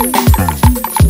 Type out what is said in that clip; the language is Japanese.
きれい。